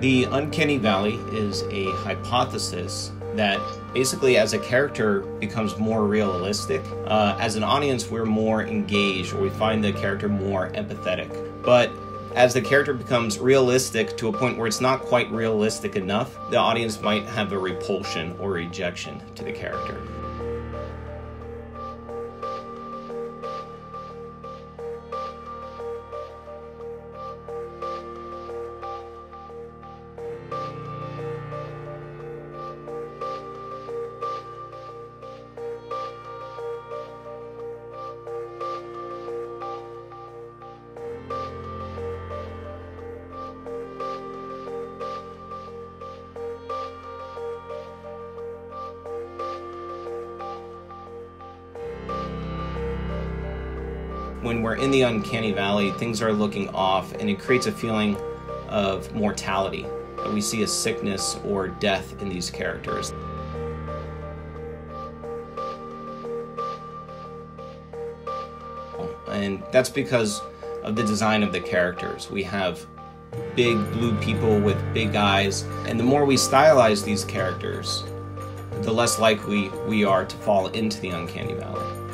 The Uncanny Valley is a hypothesis that basically, as a character becomes more realistic, uh, as an audience, we're more engaged or we find the character more empathetic. But as the character becomes realistic to a point where it's not quite realistic enough, the audience might have a repulsion or rejection to the character. When we're in the uncanny valley, things are looking off, and it creates a feeling of mortality. That we see a sickness or death in these characters. And that's because of the design of the characters. We have big blue people with big eyes, and the more we stylize these characters, the less likely we are to fall into the uncanny valley.